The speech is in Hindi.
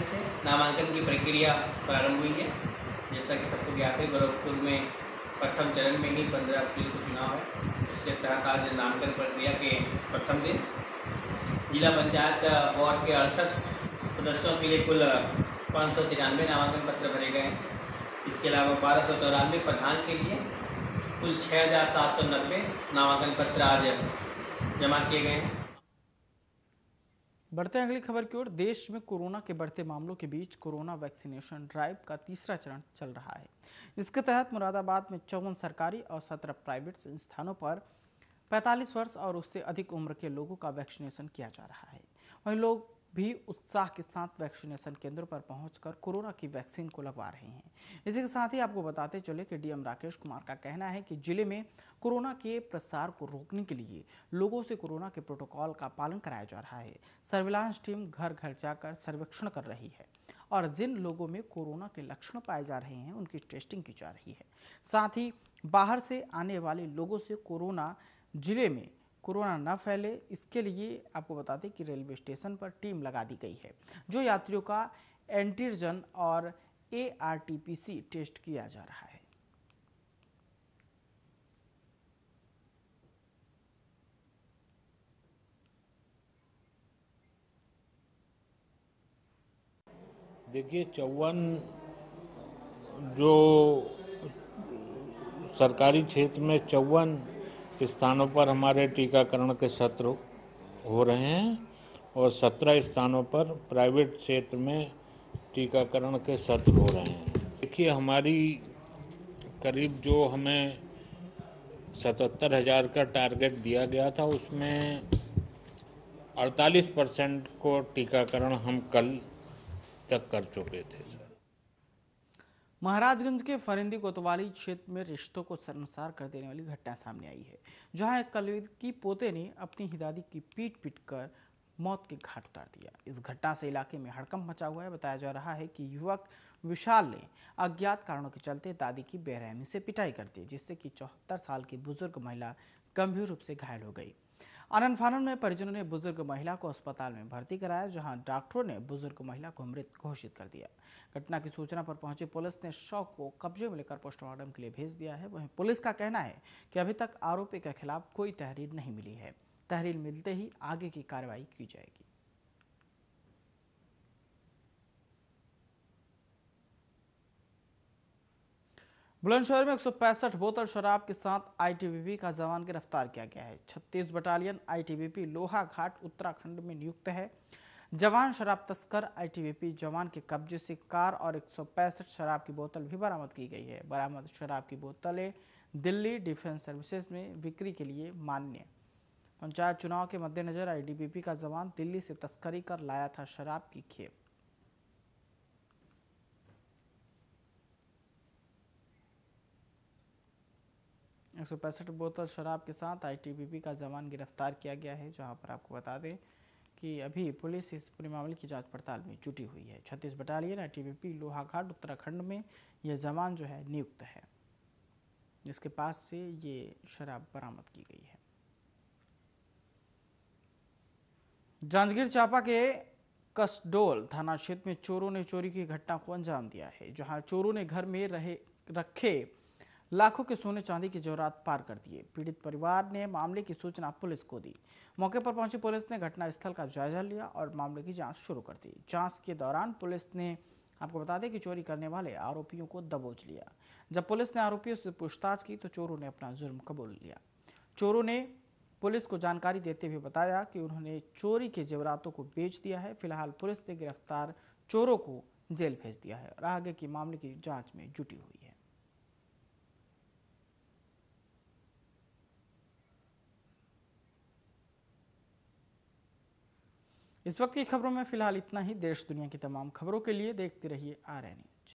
तारीख से नामांकन की प्रक्रिया प्रारंभ हुई है। जैसा कि सबको ज्ञात है, गोरखपुर में प्रथम चरण में ही पंद्रह अप्रैल को चुनाव है। उसके तहत आज नामांकन प्रक्रिया के प्रथम दिन। जिला पंचायत वार्ड के अड़सठ सदस्यों के लिए कुल पाँच सौ तिरानवे नामांकन पत्र भरे गए हैं। इसके अलावा बारह सौ चौरानवे प्रधान के लिए कुल छः हज़ार सात सौ नब्बे नामांकन पत्र आज जमा किए गए हैं। बढ़ते हैं अगली खबर की ओर। देश में कोरोना के बढ़ते मामलों के बीच कोरोना वैक्सीनेशन ड्राइव का तीसरा चरण चल रहा है। इसके तहत मुरादाबाद में चौवन सरकारी और सत्रह प्राइवेट संस्थानों पर 45 वर्ष और उससे अधिक उम्र के लोगों का वैक्सीनेशन किया जा रहा है। वहीं लोग भी उत्साह के साथ वैक्सीनेशन केंद्रों पर पहुंचकर कोरोना की वैक्सीन को लगवा रहे हैं। इसी के साथ ही आपको बताते चले कि डीएम राकेश कुमार का कहना है कि ज़िले में कोरोना के प्रसार को रोकने के लिए लोगों से कोरोना के प्रोटोकॉल का पालन कराया जा रहा है। सर्विलांस टीम घर घर जाकर सर्वेक्षण कर रही है और जिन लोगों में कोरोना के लक्षण पाए जा रहे हैं, उनकी टेस्टिंग की जा रही है। साथ ही बाहर से आने वाले लोगों से कोरोना ज़िले में कोरोना न फैले, इसके लिए आपको बता दें कि रेलवे स्टेशन पर टीम लगा दी गई है, जो यात्रियों का एंटीजन और एआरटीपीसी टेस्ट किया जा रहा है। देखिए, चौवन जो सरकारी क्षेत्र में चौवन स्थानों पर हमारे टीकाकरण के सत्र हो रहे हैं और सत्रह स्थानों पर प्राइवेट क्षेत्र में टीकाकरण के सत्र हो रहे हैं। देखिए, हमारी करीब जो हमें सतहत्तर हज़ार का टारगेट दिया गया था, उसमें 48 परसेंट को टीकाकरण हम कल तक कर चुके थे। महाराजगंज के फरिंदी कोतवाली क्षेत्र में रिश्तों को शर्मसार कर देने वाली घटना सामने आई है, जहाँ एक कलवीर की पोते ने अपनी ही दादी की पीट पीट कर मौत के घाट उतार दिया। इस घटना से इलाके में हड़कंप मचा हुआ है। बताया जा रहा है कि युवक विशाल ने अज्ञात कारणों के चलते दादी की बेरहमी से पिटाई कर दी, जिससे कि चौहत्तर साल की बुज़ुर्ग महिला गंभीर रूप से घायल हो गई। आनंद फानन में परिजनों ने बुज़ुर्ग महिला को अस्पताल में भर्ती कराया, जहाँ डॉक्टरों ने बुज़ुर्ग महिला को मृत घोषित कर दिया। घटना की सूचना पर पहुँची पुलिस ने शव को कब्जे में लेकर पोस्टमार्टम के लिए भेज दिया है। वहीं पुलिस का कहना है कि अभी तक आरोपी के खिलाफ कोई तहरीर नहीं मिली है। तहरीर मिलते ही आगे की कार्रवाई की जाएगी। बुलंदशहर में एक सौ पैंसठ बोतल शराब के साथ आईटीबीपी का जवान गिरफ़्तार किया गया है। छत्तीस बटालियन आईटीबीपी लोहा घाट उत्तराखंड में नियुक्त है। जवान शराब तस्कर आईटीबीपी जवान के कब्जे से कार और एक सौ पैंसठ शराब की बोतल भी बरामद की गई है। बरामद शराब की बोतलें दिल्ली डिफेंस सर्विसेज़ में बिक्री के लिए मान्य। पंचायत चुनाव के मद्देनजर आईटीबीपी का जवान दिल्ली से तस्करी कर लाया था शराब की खेप। एक बोतल शराब के साथ आईटीबीपी का जवान गिरफ़्तार किया गया है, जहाँ पर आपको बता दें कि अभी पुलिस इस पूरे मामले की जाँच पड़ताल में जुटी हुई है। छत्तीस बटालियन आईटीबीपी लोहाघाट, उत्तराखंड में यह जवान जो है नियुक्त है। जिसके पास से ये शराब बरामद की गई है। जांजगीर चांपा के कसडोल थाना क्षेत्र में चोरों ने चोरी की घटना को अंजाम दिया है, जहाँ चोरों ने घर में रहे, रखे लाखों के सोने चांदी के जवरात पार कर दिए। पीड़ित परिवार ने मामले की सूचना पुलिस को दी। मौके पर पहुँची पुलिस ने घटनास्थल का जायजा लिया और मामले की जाँच शुरू कर दी। जाँच के दौरान पुलिस ने आपको बता दें कि चोरी करने वाले आरोपियों को दबोच लिया। जब पुलिस ने आरोपियों से पूछताछ की तो चोरों ने अपना जुर्म कबूल लिया। चोरों ने पुलिस को जानकारी देते हुए बताया कि उन्होंने चोरी के जेवरातों को बेच दिया है। फ़िलहाल पुलिस ने गिरफ़्तार चोरों को जेल भेज दिया है और आगे की मामले की जाँच में जुटी हुई है। इस वक्त की खबरों में फ़िलहाल इतना ही। देश दुनिया की तमाम खबरों के लिए देखते रहिए आर